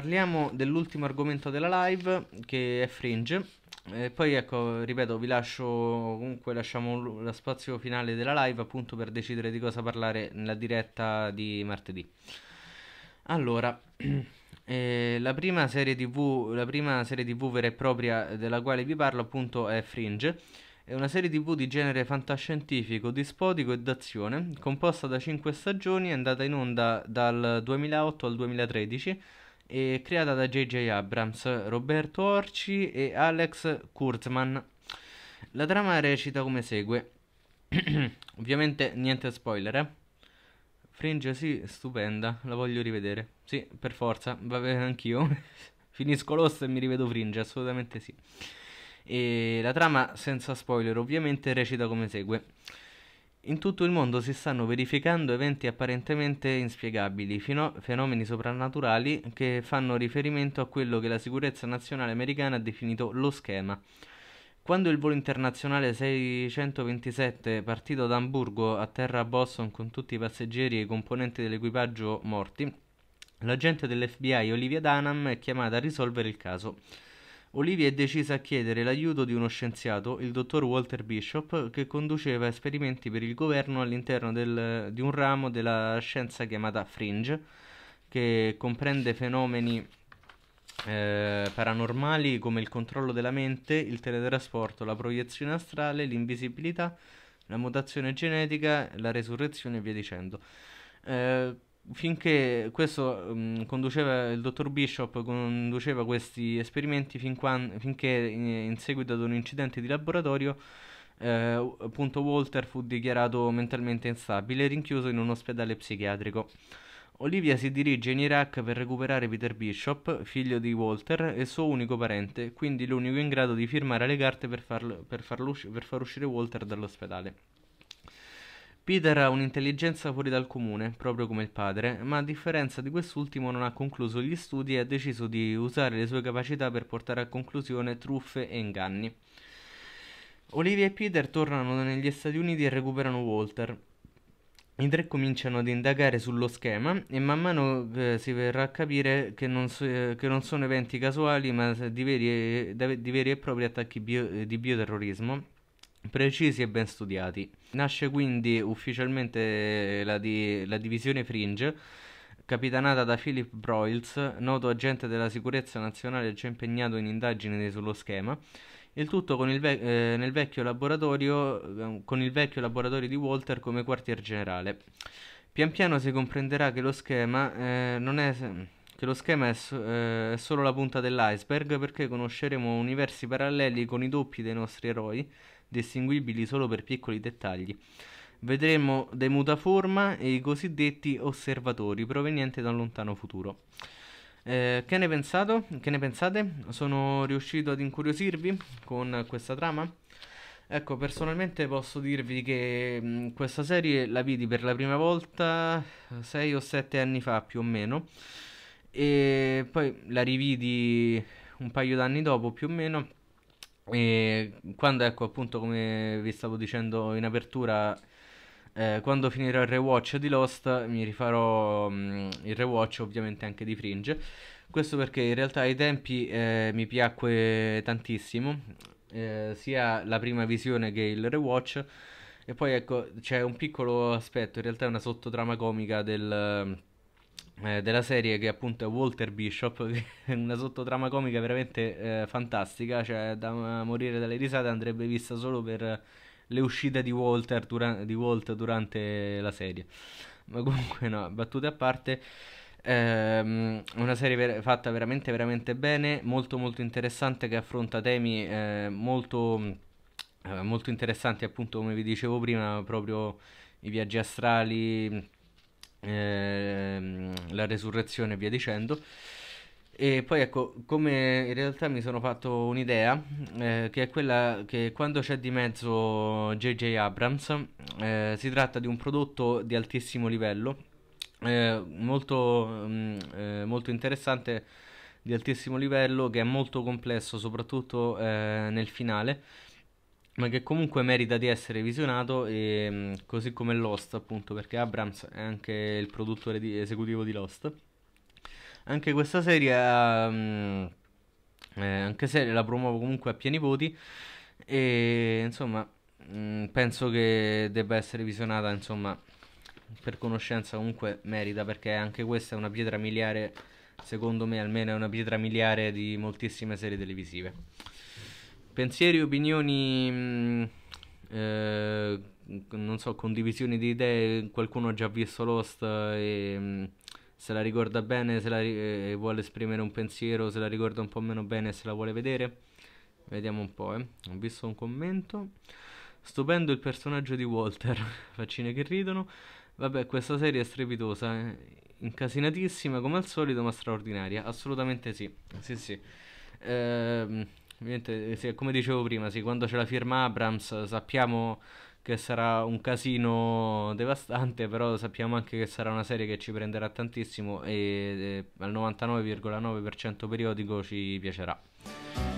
parliamo dell'ultimo argomento della live che è Fringe. E poi ecco, ripeto, vi lascio comunque lasciamo lo spazio finale della live appunto per decidere di cosa parlare nella diretta di martedì. Allora, eh, la prima serie TV, la prima serie TV vera e propria della quale vi parlo appunto è Fringe. È una serie TV di genere fantascientifico, dispotico e d'azione, composta da 5 stagioni, è andata in onda dal 2008 al 2013 e creata da J.J. Abrams, Roberto Orci e Alex Kurzman. La trama recita come segue. Ovviamente niente spoiler, eh? Fringe sì, stupenda, la voglio rivedere. Sì, per forza, va bene anch'io. Finisco Lost e mi rivedo Fringe, assolutamente sì. E la trama, senza spoiler, ovviamente recita come segue. In tutto il mondo si stanno verificando eventi apparentemente inspiegabili, fenomeni soprannaturali che fanno riferimento a quello che la sicurezza nazionale americana ha definito lo schema. Quando il volo internazionale 627 partito da Amburgo atterra a Boston con tutti i passeggeri e i componenti dell'equipaggio morti, l'agente dell'FBI Olivia Dunham è chiamata a risolvere il caso. Olivia è decisa a chiedere l'aiuto di uno scienziato, il dottor Walter Bishop, che conduceva esperimenti per il governo all'interno del, di un ramo della scienza chiamata Fringe, che comprende fenomeni eh, paranormali come il controllo della mente, il teletrasporto, la proiezione astrale, l'invisibilità, la mutazione genetica, la resurrezione e via dicendo. Eh, finché questo um, conduceva il dottor Bishop conduceva questi esperimenti fin quando, finché in, in, seguito ad un incidente di laboratorio eh, appunto Walter fu dichiarato mentalmente instabile e rinchiuso in un ospedale psichiatrico. Olivia si dirige in Iraq per recuperare Peter Bishop, figlio di Walter e suo unico parente, quindi l'unico in grado di firmare le carte per, farlo, per, farlo, per far uscire Walter dall'ospedale. Peter ha un'intelligenza fuori dal comune, proprio come il padre, ma a differenza di quest'ultimo non ha concluso gli studi e ha deciso di usare le sue capacità per portare a conclusione truffe e inganni. Olivia e Peter tornano negli Stati Uniti e recuperano Walter. I tre cominciano ad indagare sullo schema e man mano eh, si verrà a capire che non, so, eh, che non, sono eventi casuali ma di veri, di veri e propri attacchi bio, di bioterrorismo precisi e ben studiati. Nasce quindi ufficialmente la, di, la divisione Fringe, capitanata da Philip Broyles, noto agente della sicurezza nazionale già impegnato in indagini sullo schema. Il tutto con il, ve- eh, nel vecchio laboratorio, con il vecchio laboratorio di Walter come quartier generale. Pian piano si comprenderà che lo schema eh, non è che lo schema è, so- eh, è, solo la punta dell'iceberg perché conosceremo universi paralleli con i doppi dei nostri eroi distinguibili solo per piccoli dettagli. Vedremo dei mutaforma e i cosiddetti osservatori provenienti da un lontano futuro. Eh, che, ne che ne pensate? Sono riuscito ad incuriosirvi con questa trama? Ecco, personalmente posso dirvi che mh, questa serie la vidi per la prima volta 6 o 7 anni fa più o meno e poi la rividi un paio d'anni dopo più o meno e quando ecco appunto come vi stavo dicendo in apertura eh, quando finirò il rewatch di Lost mi rifarò mh, mm, il rewatch ovviamente anche di Fringe. Questo perché in realtà ai tempi eh, mi piacque tantissimo eh, sia la prima visione che il rewatch. E poi ecco c'è un piccolo aspetto in realtà è una sottotrama comica del eh, della serie che appunto è Walter Bishop, che è una sottotrama comica veramente eh, fantastica, cioè da morire dalle risate andrebbe vista solo per le uscite di Walter dura- di Walt durante la serie. Ma comunque no, battute a parte. Ehm, una serie ver- fatta veramente veramente bene, molto molto interessante che affronta temi eh, molto, eh, molto interessanti appunto come vi dicevo prima, proprio i viaggi astrali ehm, la resurrezione e via dicendo. E poi ecco, come in realtà mi sono fatto un'idea, eh, che è quella che quando c'è di mezzo JJ Abrams, eh, si tratta di un prodotto di altissimo livello, eh, molto, mh, mm, molto interessante, di altissimo livello, che è molto complesso, soprattutto eh, nel finale ma che comunque merita di essere visionato, e, mm, così come Lost, appunto, perché Abrams è anche il produttore di, esecutivo di Lost. anche questa serie, um, eh, anche se la promuovo comunque a pieni voti, e insomma, mh, mm, penso che debba essere visionata, insomma, per conoscenza comunque merita, perché anche questa è una pietra miliare, secondo me almeno è una pietra miliare di moltissime serie televisive. Pensieri, opinioni... Mh, mm, eh, non so, condivisioni di idee, qualcuno ha già visto Lost e mm, se la ricorda bene, se la ri- vuole esprimere un pensiero, se la ricorda un po' meno bene, se la vuole vedere. Vediamo un po', eh. Ho visto un commento. Stupendo il personaggio di Walter, faccine che ridono. Vabbè, questa serie è strepitosa, eh. incasinatissima come al solito, ma straordinaria. Assolutamente sì. Sì, sì. Ehm, sì, come dicevo prima, sì, quando c'è la firma Abrams sappiamo che sarà un casino devastante, però sappiamo anche che sarà una serie che ci prenderà tantissimo e, e al 99,9% periodico ci piacerà.